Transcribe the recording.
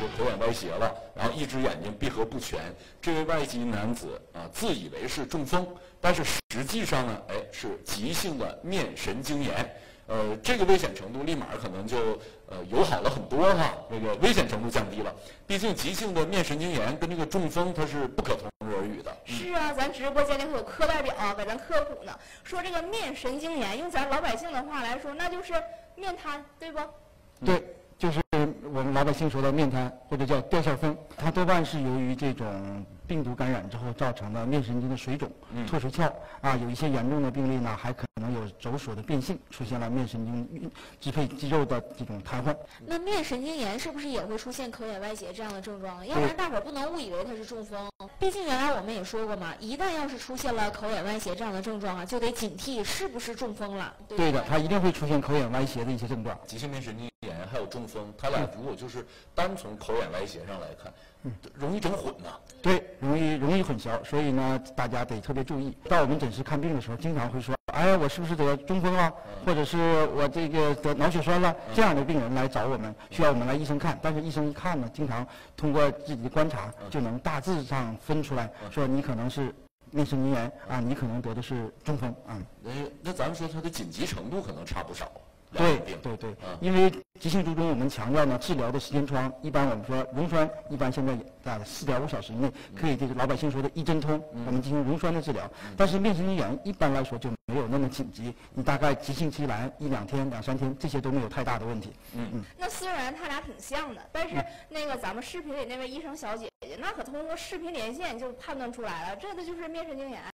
这个口眼歪斜了，然后一只眼睛闭合不全。这位外籍男子啊，自以为是中风，但是实际上呢，哎，是急性的面神经炎。呃，这个危险程度立马可能就呃友好了很多哈，那个危险程度降低了。毕竟急性的面神经炎跟这个中风它是不可同日而语的。是啊，咱直播间里头有课代表啊，给咱科普呢，说这个面神经炎，用咱老百姓的话来说，那就是面瘫，对不？对，就是我们老百姓说的面瘫或者叫掉线风，它多半是由于这种病毒感染之后造成的面神经的水肿、脱水鞘啊，有一些严重的病例呢，还可能有轴索的变性，出现了面神经支配肌肉的这种瘫痪。那面神经炎是不是也会出现口眼歪斜这样的症状？要不然大伙儿不能误以为它是中风。毕竟原来我们也说过嘛，一旦要是出现了口眼歪斜这样的症状啊，就得警惕是不是中风了。对对的，它一定会出现口眼歪斜的一些症状。急性面神经炎还有中风，它俩如果就是单从口眼歪斜上来看，容易整混呐。对，容易容易混淆，所以呢，大家得特别注意。到我们诊室看病的时候，经常会说：“哎，我是不是得中风了？或者是我这个得脑血栓了？”这样的病人来找我们，需要我们来医生看。但是医生一看呢，经常通过自己的观察，就能大致上分出来，说你可能是内神经炎啊，你可能得的是中风啊。那那咱们说它的紧急程度可能差不少。对对对，因为急性卒中我们强调呢，治疗的时间窗一般我们说溶栓一般现在在四点五小时以内可以，这个老百姓说的一针通，我们进行溶栓的治疗。但是面神经炎一般来说就没有那么紧急，你大概急性期来一两天、两三天，这些都没有太大的问题。嗯嗯。那虽然他俩挺像的，但是那个咱们视频里那位医生小姐姐，那可通过视频连线就判断出来了，这个就是面神经炎。